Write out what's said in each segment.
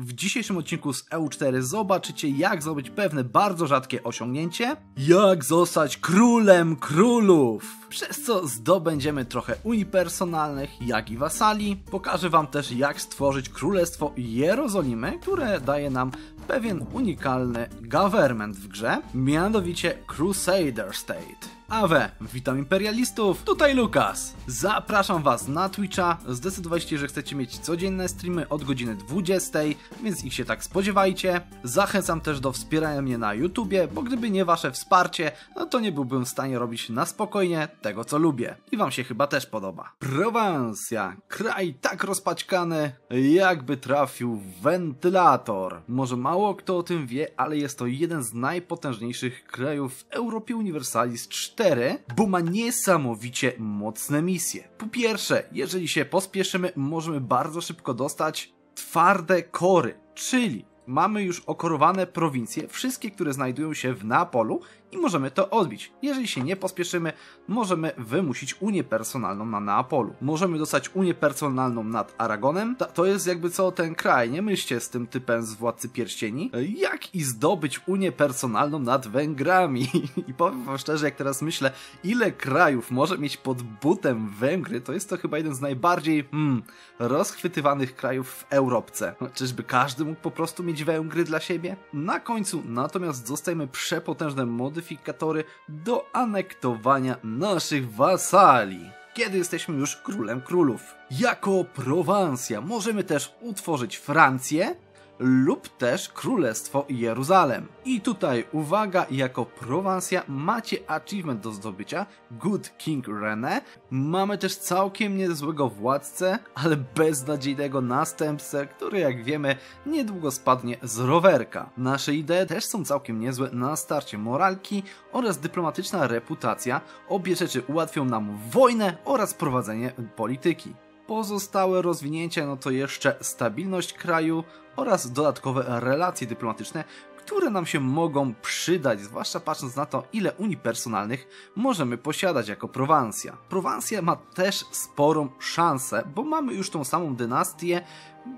W dzisiejszym odcinku z EU4 zobaczycie jak zdobyć pewne bardzo rzadkie osiągnięcie, jak zostać królem królów, przez co zdobędziemy trochę unipersonalnych, jak i wasali. Pokażę wam też jak stworzyć królestwo Jerozolimy, które daje nam pewien unikalny government w grze, mianowicie Crusader State. Awe, witam imperialistów, tutaj Lukas. Zapraszam was na Twitcha, zdecydowaliście, że chcecie mieć codzienne streamy od godziny 20, więc ich się tak spodziewajcie. Zachęcam też do wspierania mnie na YouTubie, bo gdyby nie wasze wsparcie, no to nie byłbym w stanie robić na spokojnie tego co lubię. I wam się chyba też podoba. Prowansja, kraj tak rozpaćkany, jakby trafił wentylator. Może mało kto o tym wie, ale jest to jeden z najpotężniejszych krajów w Europie Universalis 4 4, bo ma niesamowicie mocne misje. Po pierwsze, jeżeli się pospieszymy, możemy bardzo szybko dostać twarde kory, czyli mamy już okorowane prowincje, wszystkie, które znajdują się w Neapolu i możemy to odbić. Jeżeli się nie pospieszymy, możemy wymusić unię personalną na Neapolu. Możemy dostać unię personalną nad Aragonem. To jest jakby co ten kraj, nie myślcie z tym typem z Władcy Pierścieni. Jak i zdobyć unię personalną nad Węgrami. I powiem wam szczerze, jak teraz myślę, ile krajów może mieć pod butem Węgry, to jest to chyba jeden z najbardziej hmm, rozchwytywanych krajów w Europce. Czyżby każdy mógł po prostu mieć Węgry dla siebie? Na końcu natomiast dostajemy przepotężne mody modyfikatory do anektowania naszych wasali kiedy jesteśmy już królem królów. Jako Prowansja możemy też utworzyć Francję, lub też Królestwo Jeruzalem. I tutaj uwaga, jako Prowansja macie achievement do zdobycia Good King René. Mamy też całkiem niezłego władcę, ale beznadziejnego następcę, który jak wiemy niedługo spadnie z rowerka. Nasze idee też są całkiem niezłe na starcie moralki oraz dyplomatyczna reputacja. Obie rzeczy ułatwią nam wojnę oraz prowadzenie polityki. Pozostałe rozwinięcia no to jeszcze stabilność kraju oraz dodatkowe relacje dyplomatyczne, które nam się mogą przydać, zwłaszcza patrząc na to, ile unii personalnych możemy posiadać jako Prowansja. Prowansja ma też sporą szansę, bo mamy już tą samą dynastię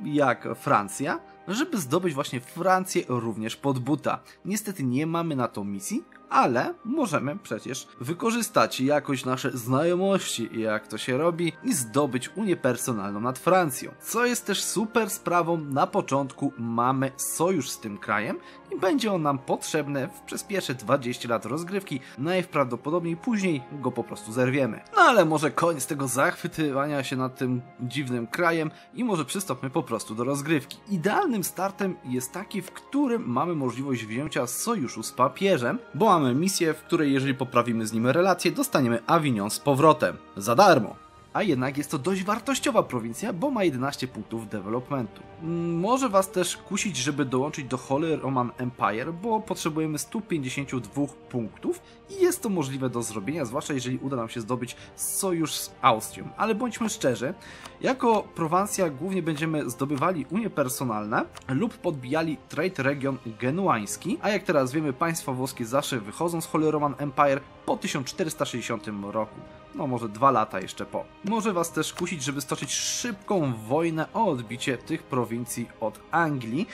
jak Francja, żeby zdobyć właśnie Francję również pod buta. Niestety nie mamy na to misji, ale możemy przecież wykorzystać jakoś nasze znajomości, jak to się robi, i zdobyć Unię personalną nad Francją. Co jest też super sprawą, na początku mamy sojusz z tym krajem i będzie on nam potrzebny przez pierwsze 20 lat rozgrywki, najprawdopodobniej później go po prostu zerwiemy. No ale może koniec tego zachwytywania się nad tym dziwnym krajem i może przystąpmy po prostu do rozgrywki. Idealnym startem jest taki, w którym mamy możliwość wzięcia sojuszu z papieżem, bo mamy misję, w której jeżeli poprawimy z nim relacje, dostaniemy Avignon z powrotem. Za darmo a jednak jest to dość wartościowa prowincja, bo ma 11 punktów developmentu. Może Was też kusić, żeby dołączyć do Holy Roman Empire, bo potrzebujemy 152 punktów i jest to możliwe do zrobienia, zwłaszcza jeżeli uda nam się zdobyć sojusz z Austrią. Ale bądźmy szczerzy, jako Prowansja głównie będziemy zdobywali unie personalne lub podbijali trade region genuański, a jak teraz wiemy, państwa włoskie zawsze wychodzą z Holy Roman Empire po 1460 roku no może dwa lata jeszcze po. Może was też kusić, żeby stoczyć szybką wojnę o odbicie tych prowincji od Anglii,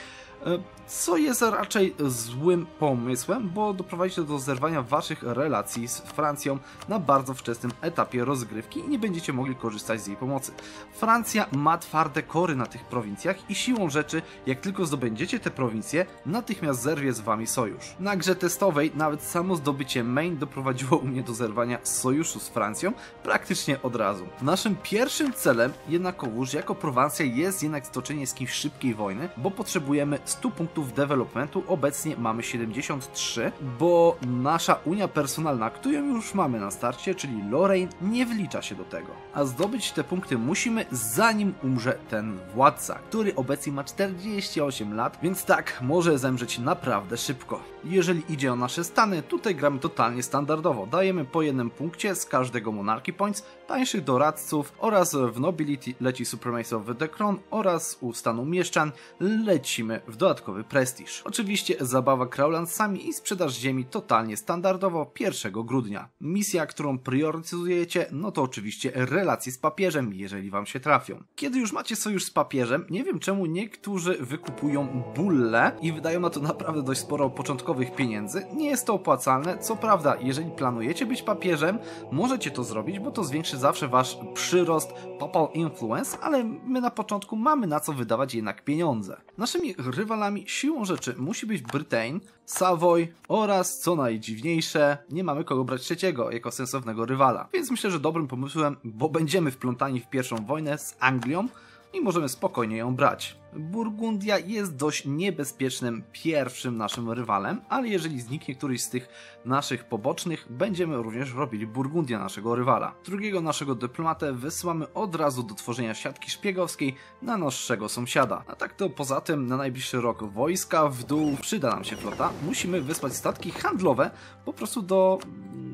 E, co jest raczej złym pomysłem, bo doprowadzi to do zerwania waszych relacji z Francją na bardzo wczesnym etapie rozgrywki i nie będziecie mogli korzystać z jej pomocy. Francja ma twarde kory na tych prowincjach i siłą rzeczy, jak tylko zdobędziecie te prowincje, natychmiast zerwie z wami sojusz. Na grze testowej nawet samo zdobycie Maine doprowadziło mnie do zerwania sojuszu z Francją praktycznie od razu. Naszym pierwszym celem jednakowoż jako Prowansja jest jednak stoczenie z kimś szybkiej wojny, bo potrzebujemy 100 punktów developmentu, obecnie mamy 73, bo nasza unia personalna, którą już mamy na starcie, czyli Lorraine, nie wlicza się do tego. A zdobyć te punkty musimy zanim umrze ten władca, który obecnie ma 48 lat, więc tak, może zemrzeć naprawdę szybko. Jeżeli idzie o nasze stany, tutaj gramy totalnie standardowo. Dajemy po jednym punkcie z każdego Monarchy Points, tańszych doradców oraz w Nobility leci Supremacy of the Crown oraz u stanu mieszczan lecimy w dodatkowy prestiż. Oczywiście zabawa Crowlandsami i sprzedaż ziemi totalnie standardowo 1 grudnia. Misja, którą priorytetyzujecie, no to oczywiście relacje z papieżem, jeżeli wam się trafią. Kiedy już macie sojusz z papieżem, nie wiem czemu niektórzy wykupują bulle i wydają na to naprawdę dość sporo początkowych pieniędzy. Nie jest to opłacalne, co prawda, jeżeli planujecie być papieżem, możecie to zrobić, bo to zwiększy zawsze wasz przyrost papal influence, ale my na początku mamy na co wydawać jednak pieniądze. Naszymi rywalami siłą rzeczy musi być Brytain, Savoy oraz, co najdziwniejsze, nie mamy kogo brać trzeciego jako sensownego rywala. Więc myślę, że dobrym pomysłem, bo będziemy wplątani w pierwszą wojnę z Anglią i możemy spokojnie ją brać. Burgundia jest dość niebezpiecznym pierwszym naszym rywalem, ale jeżeli zniknie któryś z tych naszych pobocznych, będziemy również robili Burgundia naszego rywala. Drugiego naszego dyplomatę wysyłamy od razu do tworzenia siatki szpiegowskiej na naszego sąsiada. A tak to poza tym na najbliższy rok wojska w dół przyda nam się flota. Musimy wysłać statki handlowe po prostu do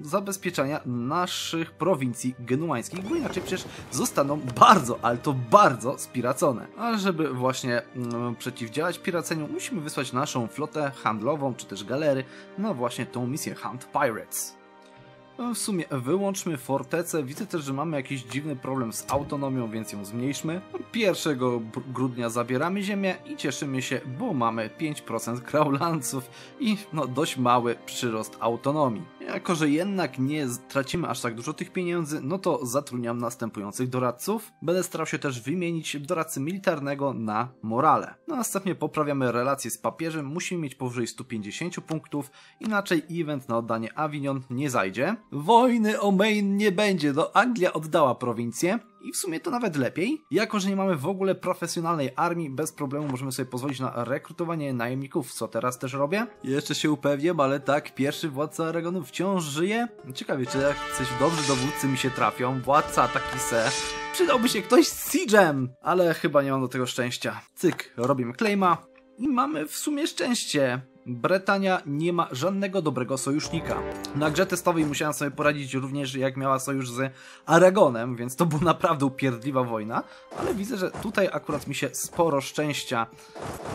zabezpieczenia naszych prowincji genuańskich, bo inaczej przecież zostaną bardzo, ale to bardzo spiracone. A żeby właśnie mm, przeciwdziałać piraceniu, musimy wysłać naszą flotę handlową, czy też galery na właśnie tą misję Hunt Pirates. W sumie wyłączmy fortecę. Widzę też, że mamy jakiś dziwny problem z autonomią, więc ją zmniejszmy. 1 grudnia zabieramy ziemię i cieszymy się, bo mamy 5% Crowlandsów i no, dość mały przyrost autonomii. Jako, że jednak nie tracimy aż tak dużo tych pieniędzy, no to zatrudniam następujących doradców. Będę starał się też wymienić doradcy militarnego na morale. No, następnie poprawiamy relacje z papieżem, musimy mieć powyżej 150 punktów, inaczej event na oddanie Avignon nie zajdzie. Wojny o Maine nie będzie, no Anglia oddała prowincję. I w sumie to nawet lepiej. Jako, że nie mamy w ogóle profesjonalnej armii, bez problemu możemy sobie pozwolić na rekrutowanie najemników, co teraz też robię. Jeszcze się upewniam, ale tak, pierwszy władca Aragonu wciąż żyje. Ciekawie, czy jacyś dobrzy dowódcy mi się trafią. Władca taki se. Przydałby się ktoś z Siege'em, ale chyba nie mam do tego szczęścia. Cyk, robimy claima i mamy w sumie szczęście. Bretania nie ma żadnego dobrego sojusznika. Na grze testowej musiałem sobie poradzić również jak miała sojusz z Aragonem, więc to była naprawdę upierdliwa wojna, ale widzę, że tutaj akurat mi się sporo szczęścia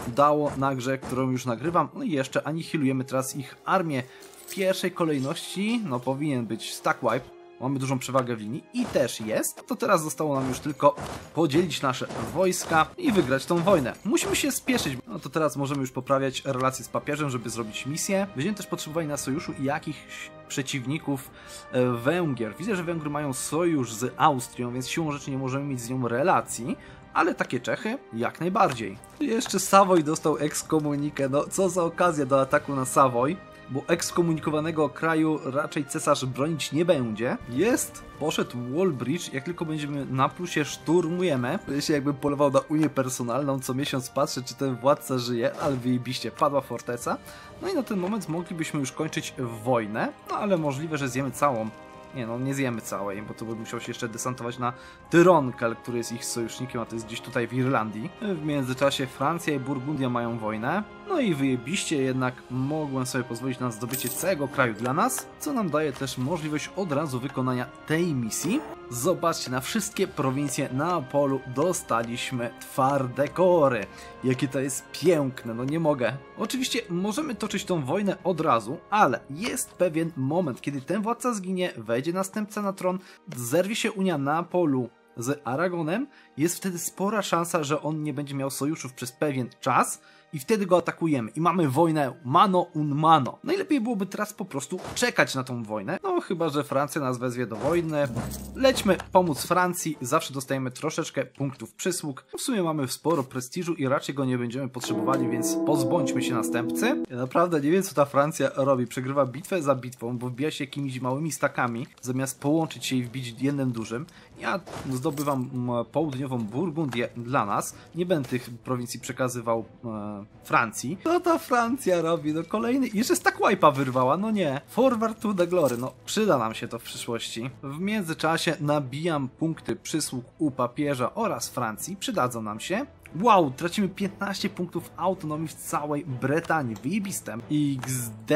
dało na grze, którą już nagrywam. No i jeszcze anihilujemy teraz ich armię w pierwszej kolejności, no powinien być stack wipe, mamy dużą przewagę w linii i też jest, to teraz zostało nam już tylko podzielić nasze wojska i wygrać tą wojnę. Musimy się spieszyć, no to teraz możemy już poprawiać relacje z papieżem, żeby zrobić misję. Będziemy też potrzebowali na sojuszu jakichś przeciwników e, Węgier. Widzę, że Węgry mają sojusz z Austrią, więc siłą rzeczy nie możemy mieć z nią relacji, ale takie Czechy jak najbardziej. Jeszcze Savoy dostał ekskomunikę, no co za okazja do ataku na Savoy bo ekskomunikowanego kraju raczej cesarz bronić nie będzie. Jest, poszedł Wallbridge, jak tylko będziemy na plusie szturmujemy. Się jakby polował na unię personalną, co miesiąc patrzę, czy ten władca żyje, ale wyjebiście, padła forteca. No i na ten moment moglibyśmy już kończyć wojnę, no ale możliwe, że zjemy całą nie no, nie zjemy całej, bo to by musiał się jeszcze desantować na Tyronkel, który jest ich sojusznikiem, a to jest gdzieś tutaj w Irlandii. W międzyczasie Francja i Burgundia mają wojnę. No i wyjebiście jednak mogłem sobie pozwolić na zdobycie całego kraju dla nas, co nam daje też możliwość od razu wykonania tej misji. Zobaczcie, na wszystkie prowincje na polu dostaliśmy twarde kory. Jakie to jest piękne, no nie mogę. Oczywiście możemy toczyć tą wojnę od razu, ale jest pewien moment, kiedy ten władca zginie, wejdzie następca na tron, zerwie się Unia na polu z Aragonem, jest wtedy spora szansa, że on nie będzie miał sojuszów przez pewien czas, i wtedy go atakujemy i mamy wojnę mano un mano. Najlepiej byłoby teraz po prostu czekać na tą wojnę, no chyba, że Francja nas wezwie do wojny. Lećmy pomóc Francji, zawsze dostajemy troszeczkę punktów przysług. W sumie mamy sporo prestiżu i raczej go nie będziemy potrzebowali, więc pozbądźmy się następcy. Ja naprawdę nie wiem, co ta Francja robi. Przegrywa bitwę za bitwą, bo wbija się jakimiś małymi stakami, zamiast połączyć się i wbić jednym dużym. Ja zdobywam mm, południową Burgundię dla nas. Nie będę tych prowincji przekazywał e, Francji. Co ta Francja robi? No kolejny... Jeszcze z tak wipe'a wyrwała, no nie. Forward to the glory, no przyda nam się to w przyszłości. W międzyczasie nabijam punkty przysług u papieża oraz Francji. Przydadzą nam się. Wow, tracimy 15 punktów autonomii w całej Brytanii. Wyjebistem. XD?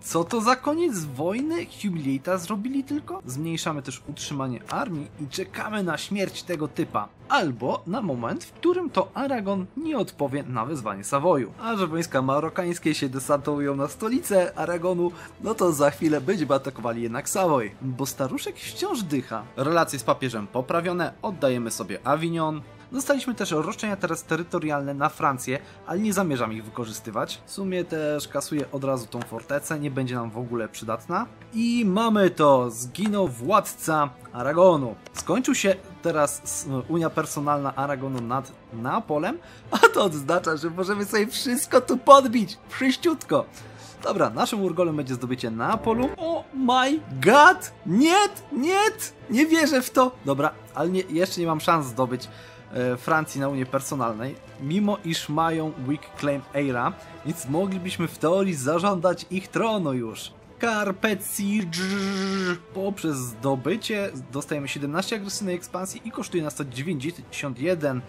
Co to za koniec wojny? Humiliata zrobili tylko? Zmniejszamy też utrzymanie armii i czekamy na śmierć tego typa. Albo na moment, w którym to Aragon nie odpowie na wezwanie Savoju. A że wojska marokańskie się desantują na stolicę Aragonu, no to za chwilę będziemy atakowali jednak Savoy. Bo staruszek wciąż dycha. Relacje z papieżem poprawione, oddajemy sobie Avignon, Dostaliśmy też roszczenia teraz terytorialne na Francję, ale nie zamierzam ich wykorzystywać. W sumie też kasuję od razu tą fortecę, nie będzie nam w ogóle przydatna. I mamy to! Zginął władca Aragonu. Skończył się teraz Unia Personalna Aragonu nad Neapolem, a to oznacza, że możemy sobie wszystko tu podbić. Wszyściutko. Dobra, naszym urgolem będzie zdobycie Neapolu. Oh my god! Nie, nie, nie wierzę w to. Dobra, ale nie, jeszcze nie mam szans zdobyć Francji na Unii Personalnej, mimo iż mają weak claim Eira, więc moglibyśmy w teorii zażądać ich tronu już. Carpe poprzez zdobycie dostajemy 17 agresywnej ekspansji i kosztuje nas to 91%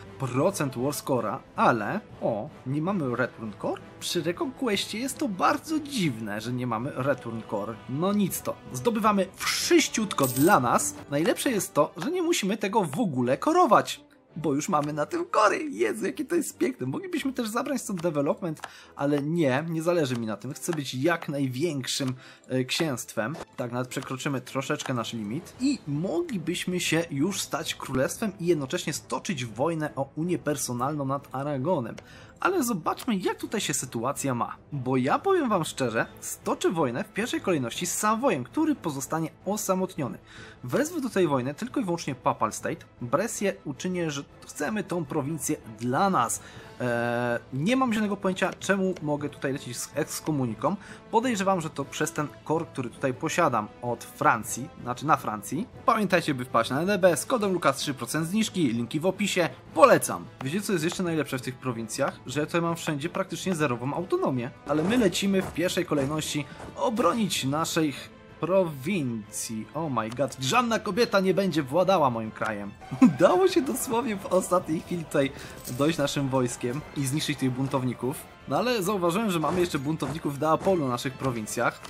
war score'a, ale o, nie mamy return core? Przy Reconquestie jest to bardzo dziwne, że nie mamy return core. No nic to. Zdobywamy wszyściutko dla nas. Najlepsze jest to, że nie musimy tego w ogóle korować bo już mamy na tym kory. Jezu, jakie to jest piękne. Moglibyśmy też zabrać stąd development, ale nie, nie zależy mi na tym. Chcę być jak największym e, księstwem. Tak, nawet przekroczymy troszeczkę nasz limit i moglibyśmy się już stać królestwem i jednocześnie stoczyć wojnę o Unię Personalną nad Aragonem ale zobaczmy jak tutaj się sytuacja ma. Bo ja powiem wam szczerze, stoczę wojnę w pierwszej kolejności z Savoyem, który pozostanie osamotniony. Wezwę do tej wojny tylko i wyłącznie Papal State. Bresję uczynię, że chcemy tą prowincję dla nas. Eee, nie mam żadnego pojęcia, czemu mogę tutaj lecieć z ekskomuniką. Podejrzewam, że to przez ten kor, który tutaj posiadam od Francji, znaczy na Francji. Pamiętajcie, by wpaść na NDB z kodem Lukas 3% zniżki, linki w opisie. Polecam! Wiecie, co jest jeszcze najlepsze w tych prowincjach? Że tutaj mam wszędzie praktycznie zerową autonomię. Ale my lecimy w pierwszej kolejności obronić naszych prowincji. Oh my god, żadna kobieta nie będzie władała moim krajem. Udało się dosłownie w ostatniej chwili tutaj dojść naszym wojskiem i zniszczyć tych buntowników. No ale zauważyłem, że mamy jeszcze buntowników w Neapolu na naszych prowincjach.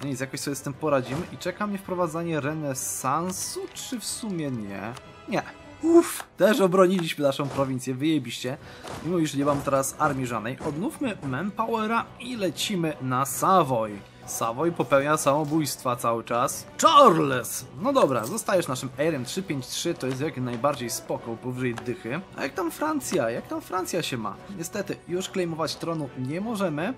No nic, jakoś sobie z tym poradzimy i czeka mnie wprowadzanie renesansu, czy w sumie nie? Nie. Uff, też obroniliśmy naszą prowincję, wyjebiście. Mimo iż nie mam teraz armii żadnej, odnówmy Manpowera i lecimy na Savoy. Savoy popełnia samobójstwa cały czas. Charles! No dobra, zostajesz naszym Airem 353, to jest jak najbardziej spoko, powyżej dychy. A jak tam Francja? Jak tam Francja się ma? Niestety, już klejmować tronu nie możemy.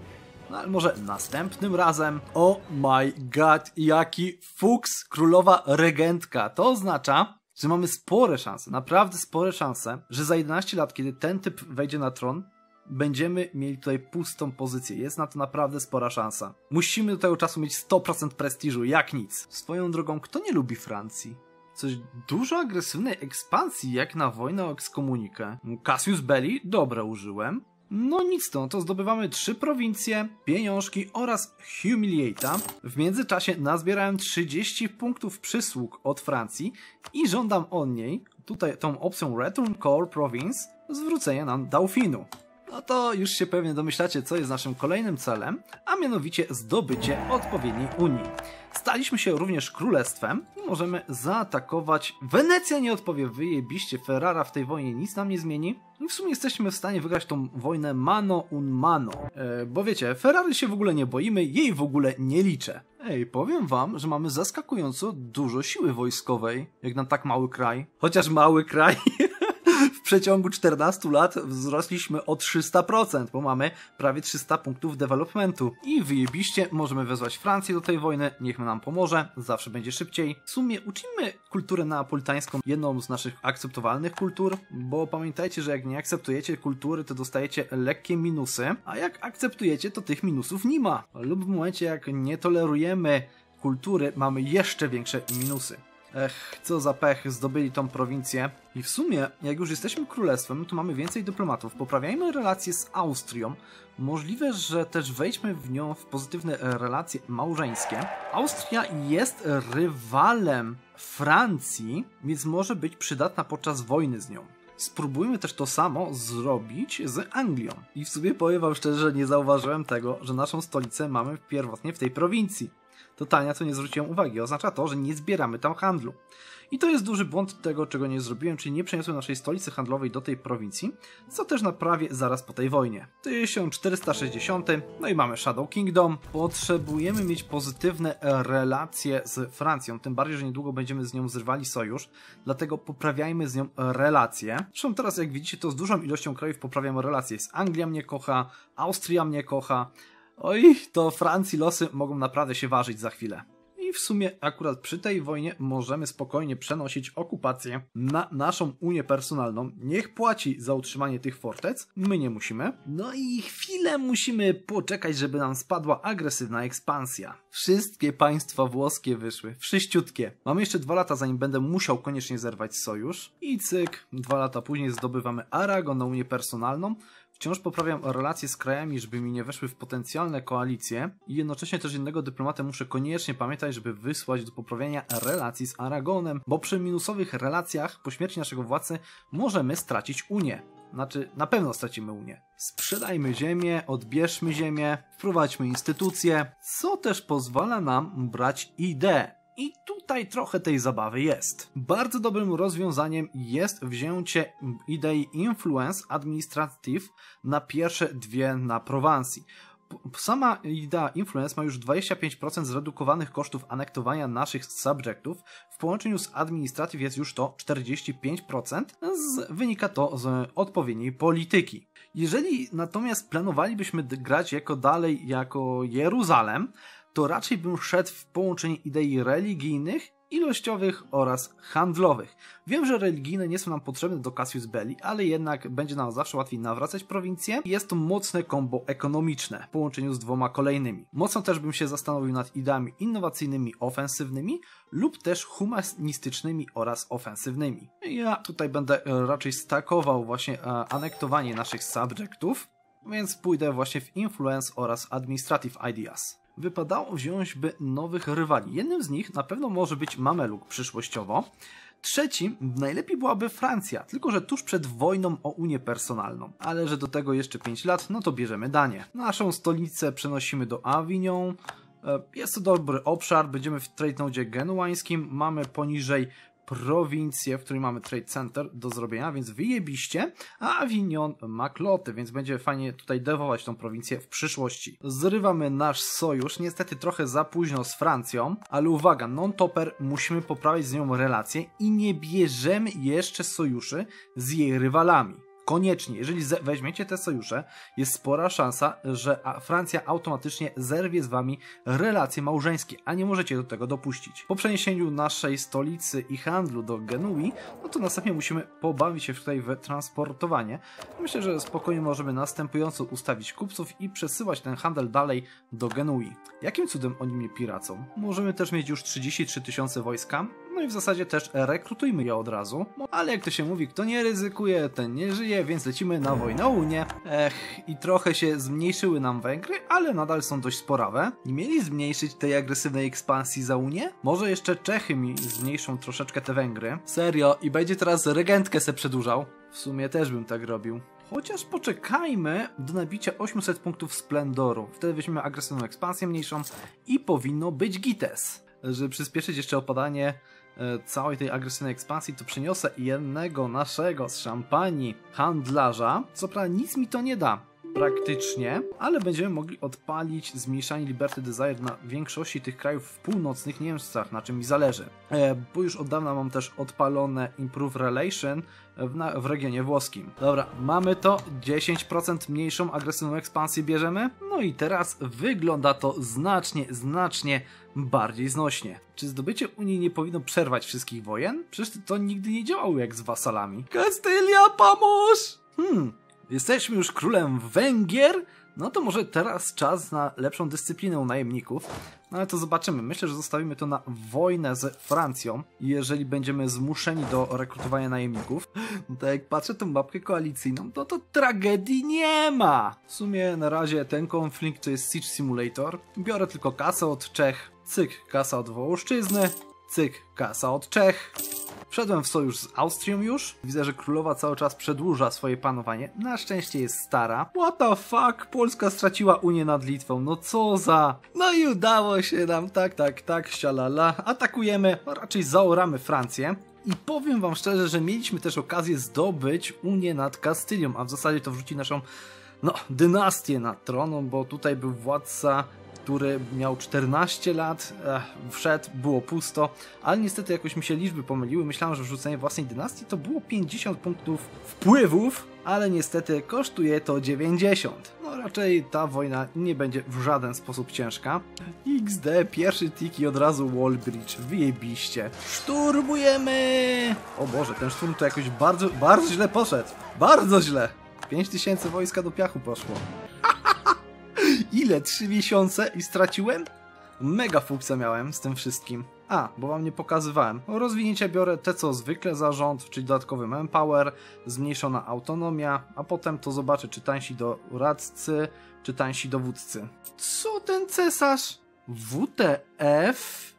No ale może następnym razem. Oh my god, jaki fuks królowa regentka. To oznacza, że mamy spore szanse, naprawdę spore szanse, że za 11 lat, kiedy ten typ wejdzie na tron, będziemy mieli tutaj pustą pozycję. Jest na to naprawdę spora szansa. Musimy do tego czasu mieć 100% prestiżu, jak nic. Swoją drogą, kto nie lubi Francji? Coś dużo agresywnej ekspansji, jak na wojnę o ekskomunikę. Cassius Belli, dobre użyłem. No nic to, to zdobywamy trzy prowincje, pieniążki oraz Humiliata. W międzyczasie nazbierałem 30 punktów przysług od Francji i żądam od niej, tutaj tą opcją Return Core Province, zwrócenia nam Dauphinu no to już się pewnie domyślacie, co jest naszym kolejnym celem, a mianowicie zdobycie odpowiedniej Unii. Staliśmy się również królestwem i możemy zaatakować. Wenecja nie odpowie wyjebiście, Ferrara w tej wojnie nic nam nie zmieni. I w sumie jesteśmy w stanie wygrać tą wojnę mano un mano. E, bo wiecie, Ferrari się w ogóle nie boimy, jej w ogóle nie liczę. Ej, powiem wam, że mamy zaskakująco dużo siły wojskowej, jak na tak mały kraj. Chociaż mały kraj, przeciągu 14 lat wzrośliśmy o 300%, bo mamy prawie 300 punktów developmentu. I wyjebiście możemy wezwać Francję do tej wojny, niech nam pomoże, zawsze będzie szybciej. W sumie uczymy kulturę neapolitańską jedną z naszych akceptowalnych kultur, bo pamiętajcie, że jak nie akceptujecie kultury, to dostajecie lekkie minusy, a jak akceptujecie, to tych minusów nie ma. Lub w momencie, jak nie tolerujemy kultury, mamy jeszcze większe minusy. Ech, co za pech, zdobyli tą prowincję. I w sumie, jak już jesteśmy królestwem, to mamy więcej dyplomatów. Poprawiajmy relacje z Austrią. Możliwe, że też wejdźmy w nią w pozytywne relacje małżeńskie. Austria jest rywalem Francji, więc może być przydatna podczas wojny z nią. Spróbujmy też to samo zrobić z Anglią. I w sumie powiem wam szczerze, że nie zauważyłem tego, że naszą stolicę mamy pierwotnie w tej prowincji. Totalnie to nie zwróciłem uwagi. Oznacza to, że nie zbieramy tam handlu. I to jest duży błąd tego, czego nie zrobiłem, czyli nie przeniosłem naszej stolicy handlowej do tej prowincji, co też naprawię zaraz po tej wojnie. 1460, no i mamy Shadow Kingdom. Potrzebujemy mieć pozytywne relacje z Francją, tym bardziej, że niedługo będziemy z nią zrywali sojusz, dlatego poprawiajmy z nią relacje. Zresztą teraz, jak widzicie, to z dużą ilością krajów poprawiam relacje. Z Anglia mnie kocha, Austria mnie kocha, Oj, to Francji losy mogą naprawdę się ważyć za chwilę. I w sumie akurat przy tej wojnie możemy spokojnie przenosić okupację na naszą Unię Personalną. Niech płaci za utrzymanie tych fortec, my nie musimy. No i chwilę musimy poczekać, żeby nam spadła agresywna ekspansja. Wszystkie państwa włoskie wyszły, wszyściutkie. Mamy jeszcze dwa lata, zanim będę musiał koniecznie zerwać sojusz. I cyk, dwa lata później zdobywamy Aragon na Unię Personalną, Wciąż poprawiam relacje z krajami, żeby mi nie weszły w potencjalne koalicje i jednocześnie też jednego dyplomatę muszę koniecznie pamiętać, żeby wysłać do poprawiania relacji z Aragonem, bo przy minusowych relacjach po śmierci naszego władcy możemy stracić Unię. Znaczy, na pewno stracimy Unię. Sprzedajmy ziemię, odbierzmy ziemię, wprowadźmy instytucje, co też pozwala nam brać ideę i tutaj trochę tej zabawy jest. Bardzo dobrym rozwiązaniem jest wzięcie idei Influence Administrative na pierwsze dwie na Prowansji. Sama idea Influence ma już 25% zredukowanych kosztów anektowania naszych subjektów. W połączeniu z Administrative jest już to 45%. Z, wynika to z odpowiedniej polityki. Jeżeli natomiast planowalibyśmy grać jako dalej jako Jeruzalem, to raczej bym szedł w połączenie idei religijnych, ilościowych oraz handlowych. Wiem, że religijne nie są nam potrzebne do Cassius Belli, ale jednak będzie nam zawsze łatwiej nawracać prowincję. Jest to mocne kombo ekonomiczne w połączeniu z dwoma kolejnymi. Mocno też bym się zastanowił nad ideami innowacyjnymi, ofensywnymi lub też humanistycznymi oraz ofensywnymi. Ja tutaj będę raczej stakował właśnie e, anektowanie naszych subjektów, więc pójdę właśnie w Influence oraz Administrative Ideas wypadało wziąć by nowych rywali. Jednym z nich na pewno może być Mameluk przyszłościowo. Trzecim najlepiej byłaby Francja, tylko że tuż przed wojną o Unię Personalną. Ale że do tego jeszcze 5 lat, no to bierzemy Danię. Naszą stolicę przenosimy do Avignon. E, jest to dobry obszar, będziemy w trade genuańskim, mamy poniżej prowincję, w której mamy Trade Center do zrobienia, więc wyjebiście, a Avignon ma kloty, więc będzie fajnie tutaj dewować tą prowincję w przyszłości. Zrywamy nasz sojusz, niestety trochę za późno z Francją, ale uwaga, non-topper musimy poprawić z nią relacje i nie bierzemy jeszcze sojuszy z jej rywalami. Koniecznie, jeżeli weźmiecie te sojusze, jest spora szansa, że Francja automatycznie zerwie z wami relacje małżeńskie, a nie możecie do tego dopuścić. Po przeniesieniu naszej stolicy i handlu do Genui, no to następnie musimy pobawić się tutaj w transportowanie. Myślę, że spokojnie możemy następująco ustawić kupców i przesyłać ten handel dalej do Genui. Jakim cudem oni mnie piracą? Możemy też mieć już 33 tysiące wojska, no i w zasadzie też rekrutujmy je od razu. Ale jak to się mówi, kto nie ryzykuje, ten nie żyje, więc lecimy na wojnę Unię. Ech, i trochę się zmniejszyły nam Węgry, ale nadal są dość sporawe. Nie mieli zmniejszyć tej agresywnej ekspansji za Unię? Może jeszcze Czechy mi zmniejszą troszeczkę te Węgry. Serio, i będzie teraz regentkę se przedłużał. W sumie też bym tak robił. Chociaż poczekajmy do nabicia 800 punktów Splendoru. Wtedy weźmiemy agresywną ekspansję mniejszą i powinno być Gites. Żeby przyspieszyć jeszcze opadanie całej tej agresywnej ekspansji, to przeniosę jednego naszego z szampanii handlarza. Co prawda nic mi to nie da praktycznie, ale będziemy mogli odpalić zmniejszanie Liberty Desire na większości tych krajów w północnych Niemcach, na czym mi zależy. E, bo już od dawna mam też odpalone Improve Relation w, na, w regionie włoskim. Dobra, mamy to, 10% mniejszą agresywną ekspansję bierzemy, no i teraz wygląda to znacznie, znacznie bardziej znośnie. Czy zdobycie Unii nie powinno przerwać wszystkich wojen? Przecież to nigdy nie działało jak z wasalami. Kastylia, pomóż! Hmm, jesteśmy już królem Węgier? No to może teraz czas na lepszą dyscyplinę najemników. No ale to zobaczymy. Myślę, że zostawimy to na wojnę z Francją, jeżeli będziemy zmuszeni do rekrutowania najemników. No to jak patrzę tą mapkę koalicyjną, to to tragedii nie ma. W sumie na razie ten konflikt to jest Siege Simulator. Biorę tylko kasę od Czech, cyk, kasa od Wołoszczyzny, cyk, kasa od Czech. Wszedłem w sojusz z Austrią już. Widzę, że królowa cały czas przedłuża swoje panowanie. Na szczęście jest stara. What the fuck? Polska straciła Unię nad Litwą. No co za... No i udało się nam. Tak, tak, tak, sialala. Atakujemy, raczej zaoramy Francję. I powiem wam szczerze, że mieliśmy też okazję zdobyć Unię nad Kastylią, a w zasadzie to wrzuci naszą no, dynastię nad troną, bo tutaj był władca który miał 14 lat, ech, wszedł, było pusto, ale niestety jakoś mi się liczby pomyliły. Myślałem, że wrzucenie własnej dynastii to było 50 punktów wpływów, ale niestety kosztuje to 90. No raczej ta wojna nie będzie w żaden sposób ciężka. XD, pierwszy tiki od razu Wallbridge, wyjebiście. Szturmujemy! O Boże, ten szturm to jakoś bardzo, bardzo źle poszedł. Bardzo źle. 5000 wojska do piachu poszło. Ile? Trzy miesiące i straciłem? Mega fuksa miałem z tym wszystkim. A, bo wam nie pokazywałem. O rozwinięcia biorę te co zwykle zarząd, czyli dodatkowy manpower, zmniejszona autonomia, a potem to zobaczę czy tańsi do radcy, czy tańsi dowódcy. Co ten cesarz? WTF?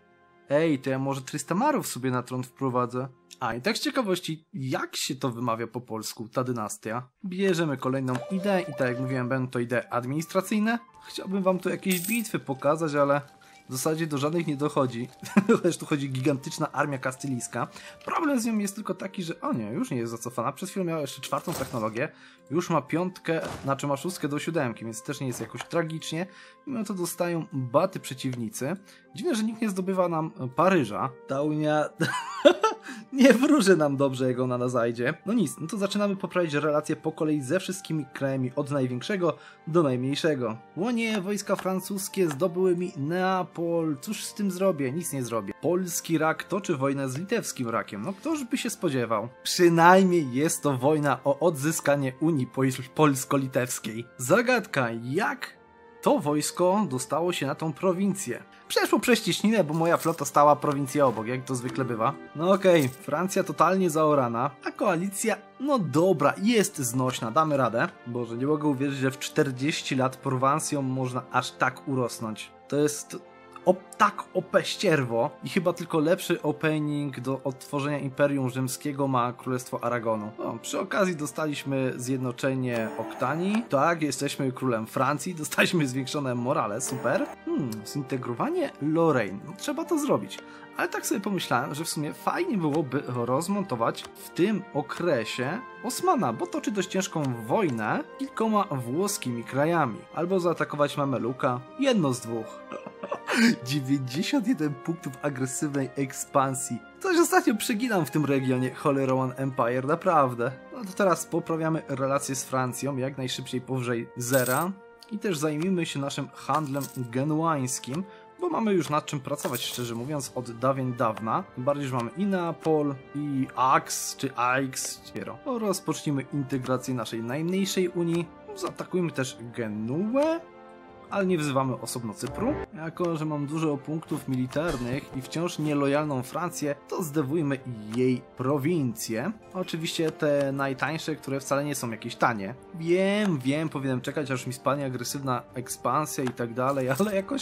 Ej, to ja może Tristamarów sobie na tron wprowadzę. A i tak z ciekawości, jak się to wymawia po polsku, ta dynastia? Bierzemy kolejną ideę i tak jak mówiłem, będą to idee administracyjne. Chciałbym wam tu jakieś bitwy pokazać, ale w zasadzie do żadnych nie dochodzi. Chociaż tu chodzi gigantyczna armia kastylijska. Problem z nią jest tylko taki, że o nie, już nie jest zacofana. Przez chwilę miała jeszcze czwartą technologię. Już ma piątkę, znaczy ma szóstkę do siódemki, więc też nie jest jakoś tragicznie. Mimo to dostają baty przeciwnicy. Dziwne, że nikt nie zdobywa nam Paryża. Ta Unia nie wróży nam dobrze, jak ona na zajdzie. No nic, no to zaczynamy poprawić relacje po kolei ze wszystkimi krajami, od największego do najmniejszego. Łonie, wojska francuskie zdobyły mi Neapol. Cóż z tym zrobię? Nic nie zrobię. Polski rak toczy wojnę z litewskim rakiem. No ktoż by się spodziewał? Przynajmniej jest to wojna o odzyskanie Unii Polsko-Litewskiej. Zagadka, jak to wojsko dostało się na tą prowincję. Przeszło prześciśninę, bo moja flota stała prowincję obok, jak to zwykle bywa. No okej, okay, Francja totalnie zaorana, a koalicja, no dobra, jest znośna, damy radę. Boże, nie mogę uwierzyć, że w 40 lat Prowancją można aż tak urosnąć. To jest op, tak OP ścierwo i chyba tylko lepszy opening do odtworzenia Imperium Rzymskiego ma Królestwo Aragonu. No, przy okazji dostaliśmy zjednoczenie Oktanii. Tak, jesteśmy królem Francji, dostaliśmy zwiększone morale, super. Hmm, zintegrowanie Lorraine. No, trzeba to zrobić. Ale tak sobie pomyślałem, że w sumie fajnie byłoby rozmontować w tym okresie Osmana, bo toczy dość ciężką wojnę kilkoma włoskimi krajami. Albo zaatakować Mameluka, jedno z dwóch. 91 punktów agresywnej ekspansji. Coś ostatnio przeginam w tym regionie Holy Roman Empire, naprawdę. No to teraz poprawiamy relacje z Francją, jak najszybciej powyżej zera. I też zajmijmy się naszym handlem genuańskim, bo mamy już nad czym pracować, szczerze mówiąc, od dawien dawna. Bardziej, że mamy i Neapol, i Ax, czy Aix, Ciero. Rozpocznijmy integrację naszej najmniejszej unii. Zaatakujmy też Genuę, ale nie wzywamy osobno Cypru. Jako, że mam dużo punktów militarnych i wciąż nielojalną Francję, to zdewujmy jej prowincje. Oczywiście te najtańsze, które wcale nie są jakieś tanie. Wiem, wiem, powinienem czekać, aż mi spadnie agresywna ekspansja i tak dalej, ale jakoś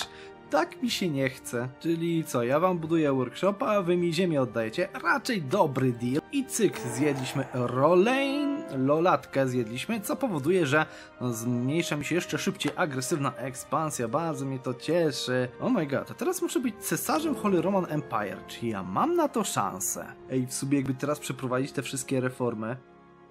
tak mi się nie chce. Czyli co, ja wam buduję workshopa, a wy mi ziemię oddajecie? Raczej dobry deal. I cyk, zjedliśmy Rolane, Lolatkę zjedliśmy, co powoduje, że no, zmniejsza mi się jeszcze szybciej agresywna ekspansja. Bardzo mnie to cieszy. Oh my god, a teraz muszę być cesarzem Holy Roman Empire. Czy ja mam na to szansę? Ej, w sobie jakby teraz przeprowadzić te wszystkie reformy,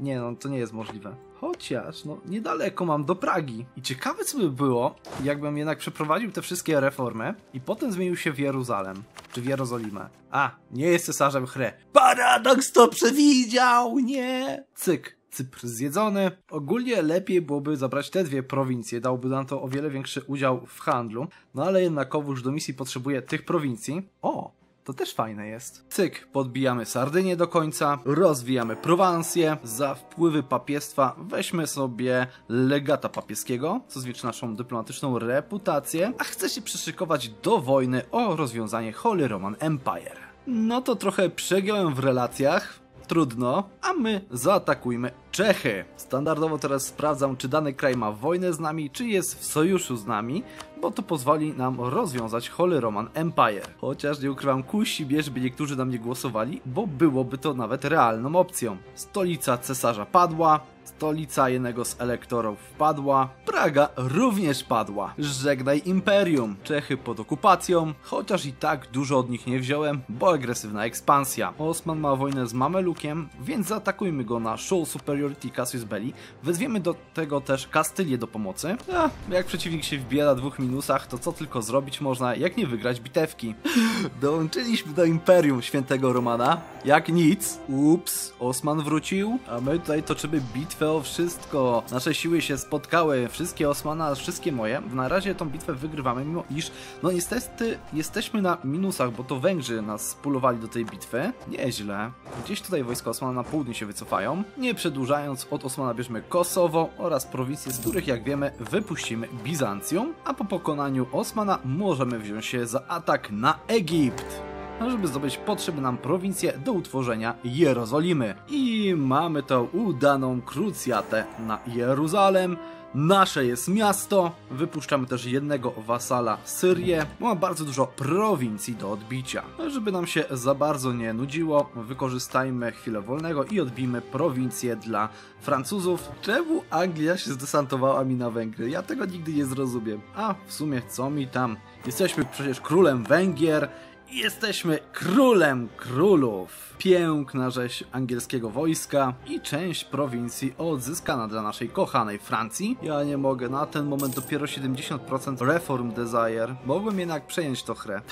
nie no, to nie jest możliwe. Chociaż, no, niedaleko mam do Pragi. I ciekawe co by było, jakbym jednak przeprowadził te wszystkie reformy i potem zmienił się w Jeruzalem. Czy w Jerozolimę. A, nie jest cesarzem Chre. Paradoks to przewidział, nie! Cyk. Cypr zjedzony. Ogólnie lepiej byłoby zabrać te dwie prowincje, dałby nam to o wiele większy udział w handlu, no ale jednakowoż do misji potrzebuje tych prowincji. O, to też fajne jest. Cyk, podbijamy Sardynię do końca, rozwijamy Prowansję, za wpływy papiestwa weźmy sobie legata papieskiego, co zwiększy naszą dyplomatyczną reputację, a chce się przyszykować do wojny o rozwiązanie Holy Roman Empire. No to trochę przegiąłem w relacjach, trudno, a my zaatakujmy Czechy. Standardowo teraz sprawdzam, czy dany kraj ma wojnę z nami, czy jest w sojuszu z nami, bo to pozwoli nam rozwiązać Holy Roman Empire. Chociaż nie ukrywam, kusi mnie, żeby niektórzy na mnie głosowali, bo byłoby to nawet realną opcją. Stolica cesarza padła, Stolica jednego z elektorów wpadła, Praga również padła. Żegnaj imperium, Czechy pod okupacją, chociaż i tak dużo od nich nie wziąłem, bo agresywna ekspansja. Osman ma wojnę z Mamelukiem, więc zaatakujmy go na Show Superiority Cassius Belli. Wezwiemy do tego też Kastylię do pomocy. A, jak przeciwnik się wbija na dwóch minusach, to co tylko zrobić można, jak nie wygrać bitewki. Dołączyliśmy do Imperium Świętego Romana. Jak nic. Ups, Osman wrócił, a my tutaj toczymy bitwę o wszystko. Nasze siły się spotkały, wszystkie Osmana, wszystkie moje. Na razie tą bitwę wygrywamy, mimo iż, no niestety, jesteśmy na minusach, bo to Węgrzy nas spulowali do tej bitwy. Nieźle. Gdzieś tutaj wojska Osmana na południe się wycofają. Nie przedłużając, od Osmana bierzemy Kosowo oraz prowincje, z których, jak wiemy, wypuścimy Bizancjum, a po pokonaniu Osmana możemy wziąć się za atak na Egipt żeby zdobyć potrzebne nam prowincje do utworzenia Jerozolimy. I mamy tą udaną krucjatę na Jeruzalem. Nasze jest miasto, wypuszczamy też jednego wasala Syrię, ma bardzo dużo prowincji do odbicia. Żeby nam się za bardzo nie nudziło, wykorzystajmy chwilę wolnego i odbijmy prowincję dla Francuzów. Czemu Anglia się zdesantowała mi na Węgry? Ja tego nigdy nie zrozumiem. A w sumie co mi tam? Jesteśmy przecież królem Węgier Jesteśmy królem królów. Piękna rzeź angielskiego wojska i część prowincji odzyskana dla naszej kochanej Francji. Ja nie mogę, na ten moment dopiero 70% Reform Desire. Mogłem jednak przejąć to chrę.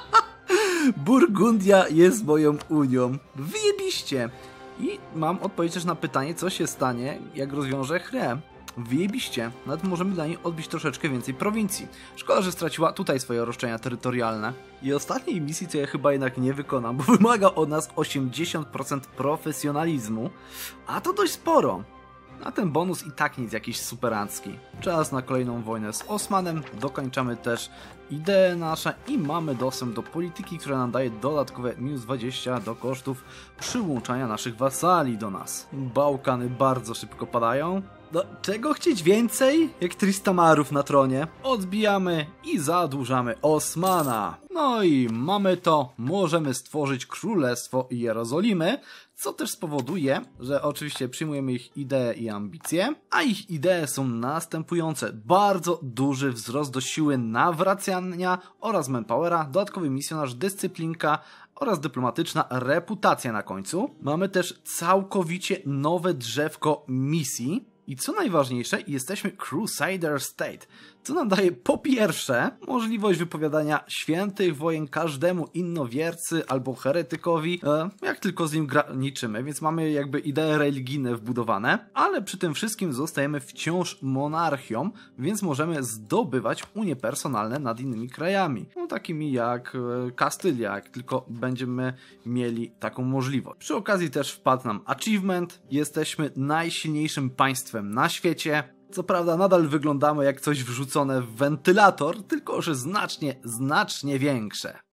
Burgundia jest moją unią. Wyjebiście! I mam odpowiedź też na pytanie, co się stanie, jak rozwiążę chrę. Wyjebiście. Nawet możemy dla niej odbić troszeczkę więcej prowincji. Szkoda, że straciła tutaj swoje roszczenia terytorialne. I ostatniej misji, co ja chyba jednak nie wykonam, bo wymaga od nas 80% profesjonalizmu, a to dość sporo. A ten bonus i tak nic jakiś superancki. Czas na kolejną wojnę z Osmanem, dokończamy też idee nasze i mamy dostęp do polityki, która nam daje dodatkowe minus 20 do kosztów przyłączania naszych wasali do nas. Bałkany bardzo szybko padają, no, czego chcieć więcej, jak Tristamarów na tronie? Odbijamy i zadłużamy Osmana. No i mamy to, możemy stworzyć Królestwo Jerozolimy, co też spowoduje, że oczywiście przyjmujemy ich idee i ambicje, a ich idee są następujące. Bardzo duży wzrost do siły nawracania oraz manpowera, dodatkowy misjonarz, dyscyplinka, oraz dyplomatyczna reputacja na końcu. Mamy też całkowicie nowe drzewko misji, i co najważniejsze, jesteśmy Crusader State, co nam daje po pierwsze możliwość wypowiadania świętych wojen każdemu innowiercy albo heretykowi, e, jak tylko z nim graniczymy, więc mamy jakby idee religijne wbudowane, ale przy tym wszystkim zostajemy wciąż monarchią, więc możemy zdobywać unie personalne nad innymi krajami, no, takimi jak e, Kastylia, jak tylko będziemy mieli taką możliwość. Przy okazji też wpadł nam achievement, jesteśmy najsilniejszym państwem na świecie, co prawda nadal wyglądamy jak coś wrzucone w wentylator, tylko że znacznie, znacznie większe.